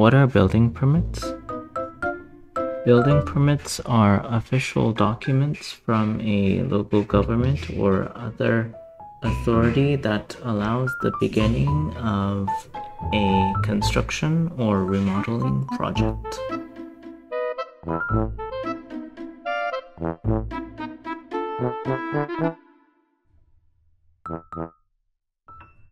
What are building permits? Building permits are official documents from a local government or other authority that allows the beginning of a construction or remodeling project.